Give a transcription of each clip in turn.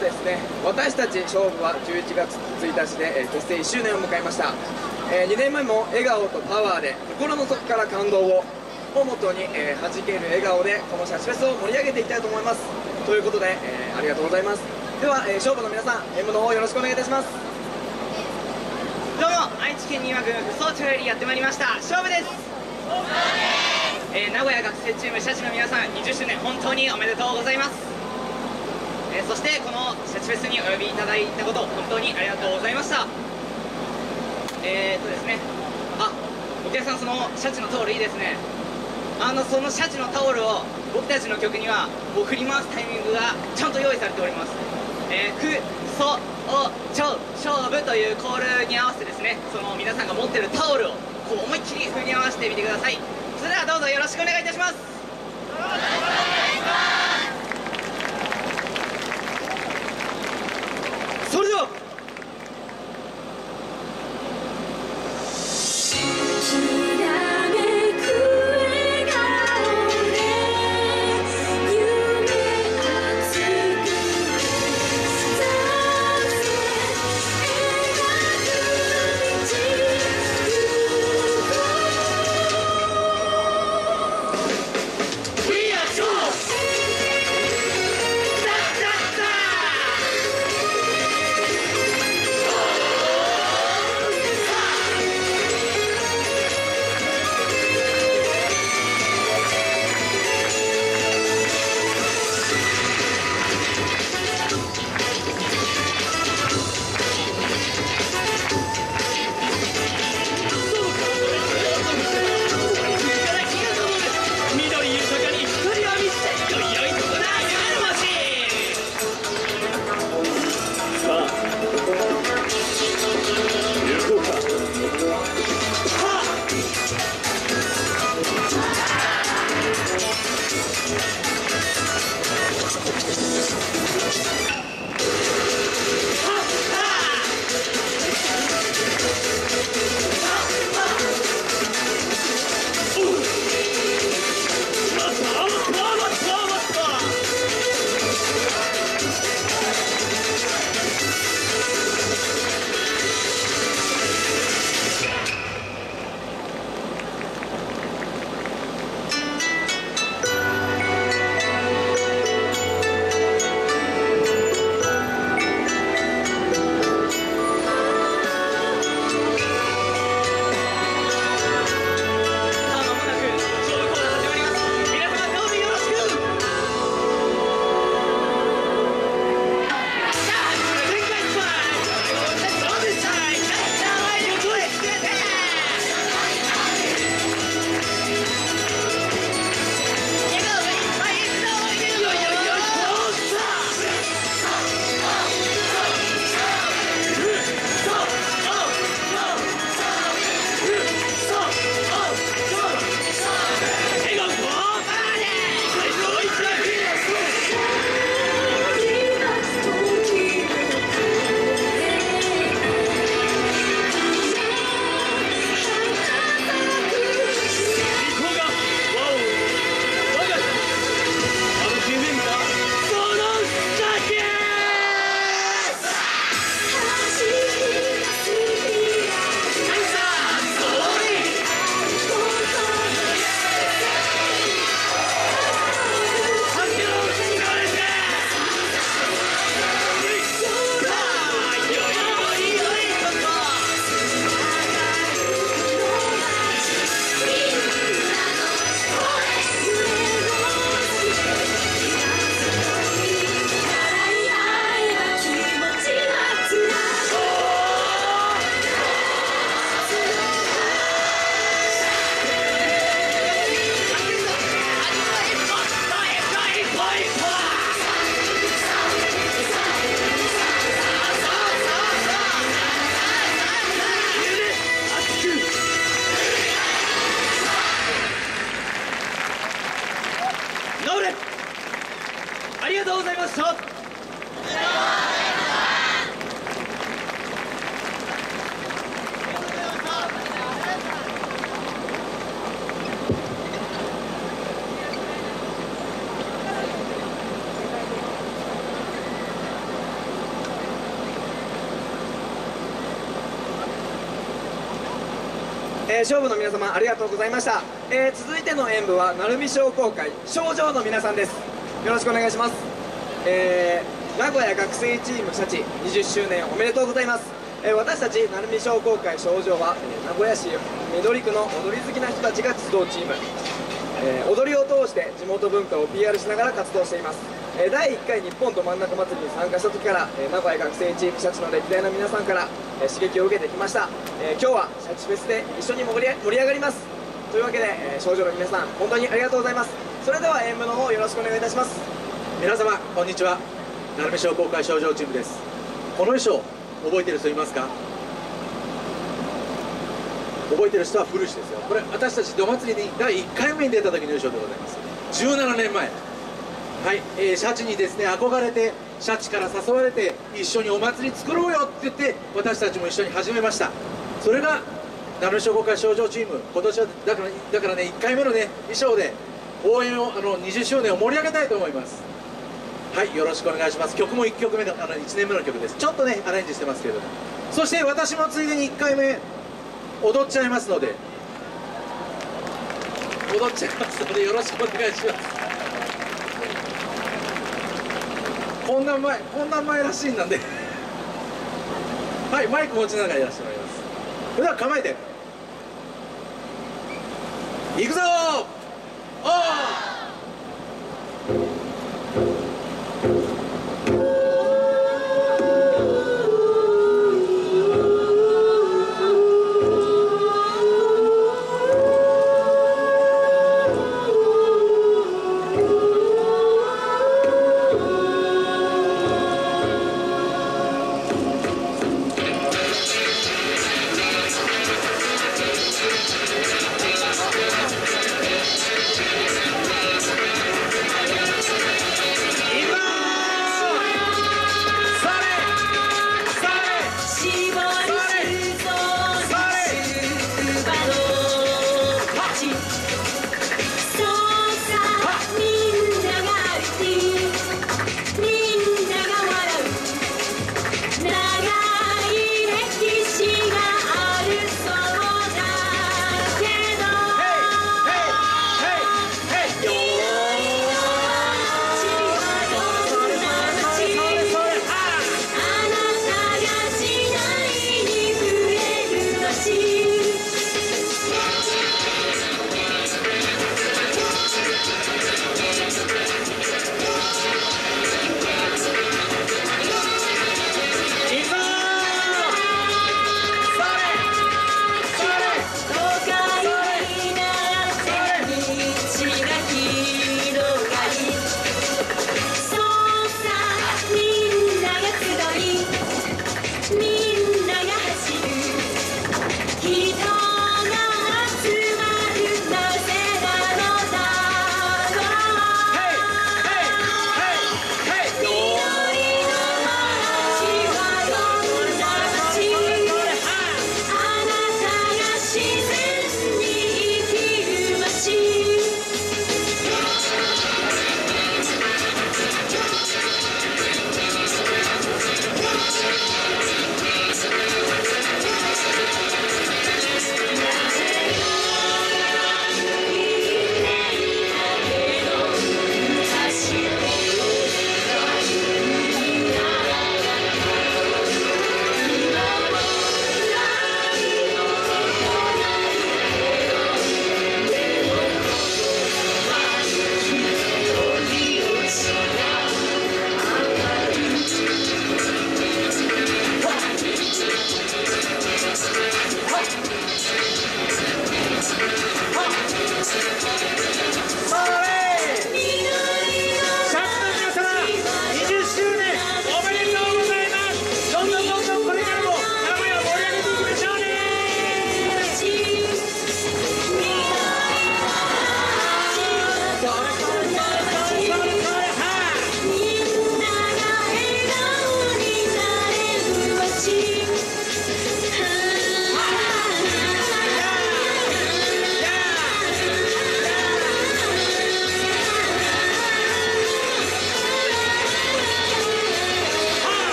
とですね私たち勝負は11月1日で、えー結成1周年を迎えました、え2年前も笑顔とパワーで心の底から感動ををもとに、えー弾ける笑顔でこのシャチフェスを盛り上げていきたいと思います。ということで、えーありがとうございます。では、えー勝負の皆さん演舞の方よろしくお願いいたします。どうも愛知県に今郡不走町よりやってまいりました。勝負です。えー名古屋学生チームシャチの皆さん20周年本当におめでとうございます、えーそしてこのシャチフェスにお呼びいただいたこと本当にありがとうございました。えーっとですね。あお客さんそのシャチのタオルいいですね。あのそのシャチのタオルを僕たちの曲にはこう振り回すタイミングがちゃんと用意されております。えー、くそおちょ勝負というコールに合わせてですねその皆さんが持ってるタオルをこう思いっきり振り合わせてみてください。それではどうぞよろしくお願いいたします。えー勝負の皆様ありがとうございました、えー続いての演舞は鳴海商工会賞状の皆さんです。よろしくお願いします、えー名古屋学生チームシャチ20周年おめでとうございます、えー私たち鳴海商工会賞状は、えー名古屋市緑区の踊り好きな人たちが集うチーム。えー踊りを通して地元文化を PR しながら活動しています、えー第1回日本ど真ん中祭りに参加した時から、えー名古屋学生チームシャチの歴代の皆さんから、え刺激を受けてきました、え今日はシャチフェスで一緒に盛り盛り上がります。というわけで、え少女の皆さん本当にありがとうございます。それでは演舞の方よろしくお願いいたします。皆様こんにちは。鳴海商工会賞状チームです。この衣装覚えてる人いますか？覚えてる人は古しですよ。これ私たちど祭りに第1回目に出た時の衣装でございます。17年前。はい、えーシャチにですね憧れてシャチから誘われて一緒にお祭り作ろうよって言って私たちも一緒に始めました。それが鳴海商工会賞状チーム。今年はだからだからね1回目のね衣装で応援をあの20周年を盛り上げたいと思います。はい。よろしくお願いします。曲も1曲目のあの1年目の曲です。ちょっとねアレンジしてますけれども。そして私もついでに1回目。踊っちゃいますので。踊っちゃいますのでよろしくお願いします。こんな前こんな前らしいんなんではいマイク持ちながらやらせてもらいます。それでは構えて。いくぞおー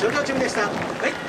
終了中でした。はい。